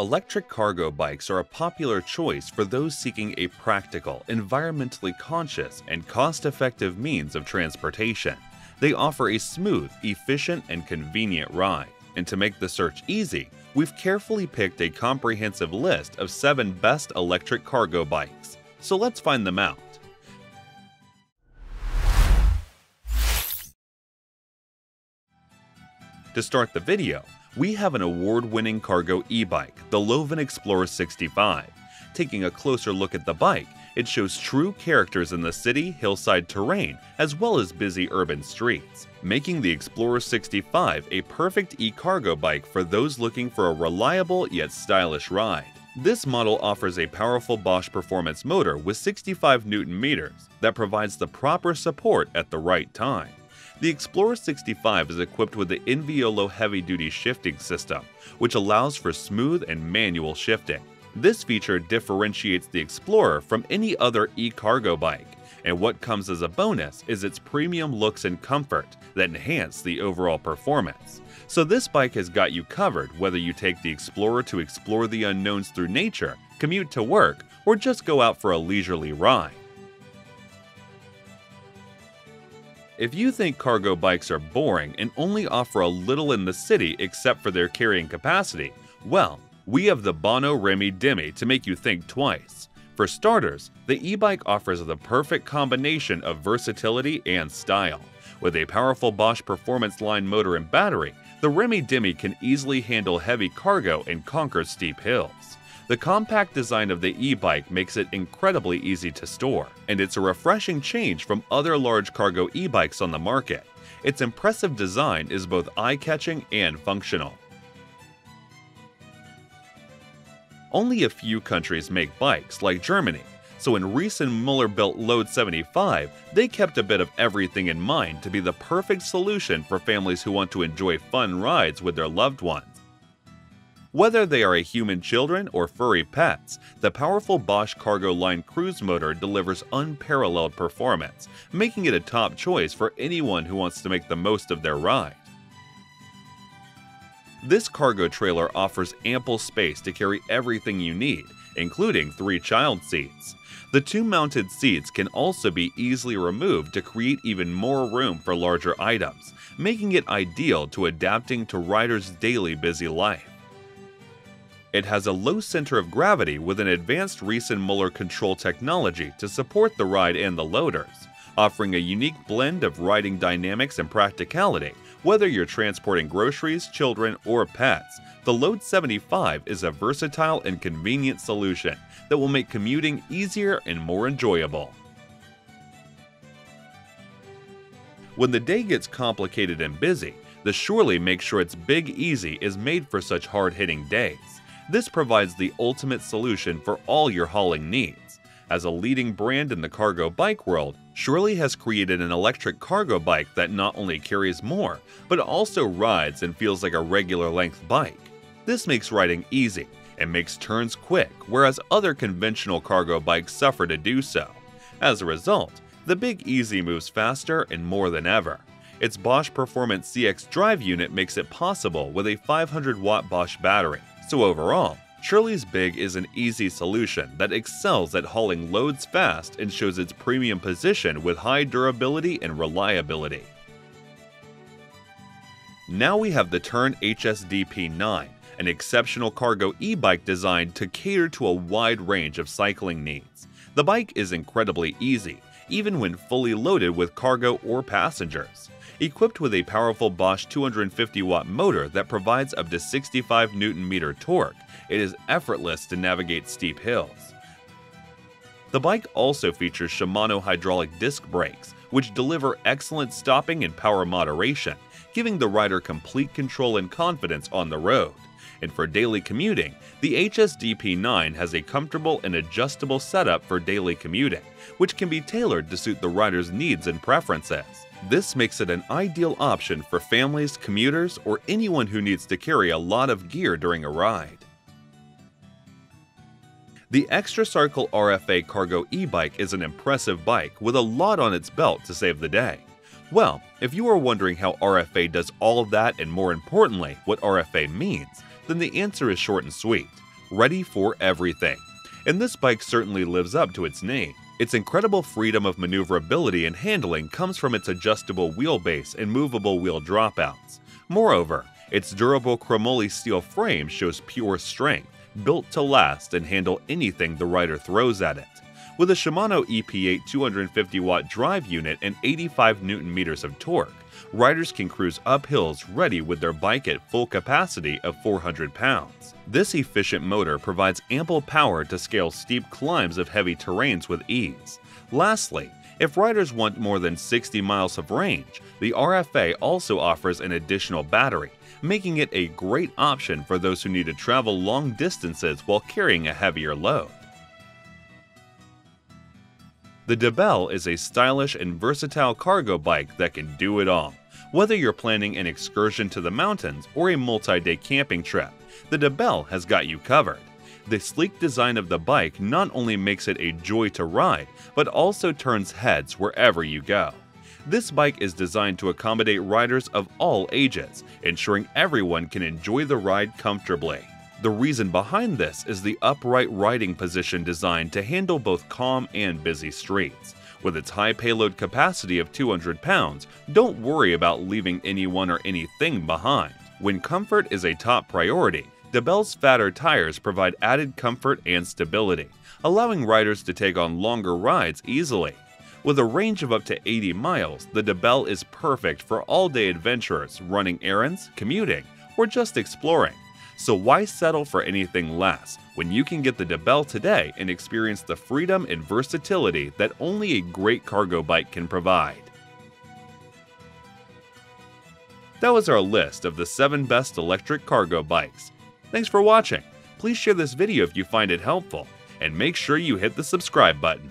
Electric cargo bikes are a popular choice for those seeking a practical, environmentally conscious, and cost-effective means of transportation. They offer a smooth, efficient, and convenient ride. And to make the search easy, we've carefully picked a comprehensive list of 7 best electric cargo bikes. So let's find them out. To start the video, we have an award-winning cargo e-bike, the Loven Explorer 65. Taking a closer look at the bike, it shows true characters in the city, hillside terrain, as well as busy urban streets, making the Explorer 65 a perfect e-cargo bike for those looking for a reliable yet stylish ride. This model offers a powerful Bosch performance motor with 65 Newton meters that provides the proper support at the right time. The Explorer 65 is equipped with the Enviolo heavy-duty shifting system, which allows for smooth and manual shifting. This feature differentiates the Explorer from any other e-cargo bike, and what comes as a bonus is its premium looks and comfort that enhance the overall performance. So this bike has got you covered whether you take the Explorer to explore the unknowns through nature, commute to work, or just go out for a leisurely ride. If you think cargo bikes are boring and only offer a little in the city except for their carrying capacity, well, we have the Benno RemiDemi to make you think twice. For starters, the e-bike offers the perfect combination of versatility and style. With a powerful Bosch Performance Line motor and battery, the RemiDemi can easily handle heavy cargo and conquer steep hills. The compact design of the e-bike makes it incredibly easy to store, and it's a refreshing change from other large cargo e-bikes on the market. Its impressive design is both eye-catching and functional. Only a few countries make bikes, like Germany, so in Riese & Muller-built Load 75, they kept a bit of everything in mind to be the perfect solution for families who want to enjoy fun rides with their loved ones. Whether they are a human children or furry pets, the powerful Bosch Cargo Line cruise motor delivers unparalleled performance, making it a top choice for anyone who wants to make the most of their ride. This cargo trailer offers ample space to carry everything you need, including three child seats. The two mounted seats can also be easily removed to create even more room for larger items, making it ideal to adapting to riders' daily busy life. It has a low center of gravity with an advanced Riese & Muller control technology to support the ride and the loaders, offering a unique blend of riding dynamics and practicality. Whether you're transporting groceries, children, or pets, the Load 75 is a versatile and convenient solution that will make commuting easier and more enjoyable. When the day gets complicated and busy, the Surly makes sure its Big Easy is made for such hard-hitting days. This provides the ultimate solution for all your hauling needs. As a leading brand in the cargo bike world, Surly has created an electric cargo bike that not only carries more, but also rides and feels like a regular length bike. This makes riding easy and makes turns quick, whereas other conventional cargo bikes suffer to do so. As a result, the Big Easy moves faster and more than ever. Its Bosch Performance CX drive unit makes it possible with a 500 watt Bosch battery, so overall, Surly's Big is an easy solution that excels at hauling loads fast and shows its premium position with high durability and reliability. Now we have the Tern HSDP9, an exceptional cargo e-bike designed to cater to a wide range of cycling needs. The bike is incredibly easy, even when fully loaded with cargo or passengers. Equipped with a powerful Bosch 250 watt motor that provides up to 65 Newton meter torque, it is effortless to navigate steep hills. The bike also features Shimano hydraulic disc brakes, which deliver excellent stopping and power moderation, giving the rider complete control and confidence on the road. And for daily commuting, the HSDP9 has a comfortable and adjustable setup for daily commuting, which can be tailored to suit the rider's needs and preferences. This makes it an ideal option for families, commuters, or anyone who needs to carry a lot of gear during a ride. The Xtracycle RFA Cargo e-bike is an impressive bike with a lot on its belt to save the day. Well, if you are wondering how RFA does all of that and more importantly, what RFA means, then the answer is short and sweet. ready for everything. And this bike certainly lives up to its name. Its incredible freedom of maneuverability and handling comes from its adjustable wheelbase and movable wheel dropouts. Moreover, its durable chromoly steel frame shows pure strength, built to last and handle anything the rider throws at it. With a Shimano EP8 250 watt drive unit and 85 newton meters of torque, riders can cruise up hills ready with their bike at full capacity of 400 pounds. This efficient motor provides ample power to scale steep climbs of heavy terrains with ease. Lastly, if riders want more than 60 miles of range, the RFA also offers an additional battery, making it a great option for those who need to travel long distances while carrying a heavier load. The Dubbel is a stylish and versatile cargo bike that can do it all. Whether you're planning an excursion to the mountains or a multi-day camping trip, the Dubbel has got you covered. The sleek design of the bike not only makes it a joy to ride, but also turns heads wherever you go. This bike is designed to accommodate riders of all ages, ensuring everyone can enjoy the ride comfortably. The reason behind this is the upright riding position designed to handle both calm and busy streets. With its high payload capacity of 200 pounds, don't worry about leaving anyone or anything behind. When comfort is a top priority, Dubbel's fatter tires provide added comfort and stability, allowing riders to take on longer rides easily. With a range of up to 80 miles, the Dubbel is perfect for all-day adventurers running errands, commuting, or just exploring. So why settle for anything less when you can get the Dubbel today and experience the freedom and versatility that only a great cargo bike can provide? That was our list of the 7 best electric cargo bikes. Thanks for watching. Please share this video if you find it helpful, and make sure you hit the subscribe button.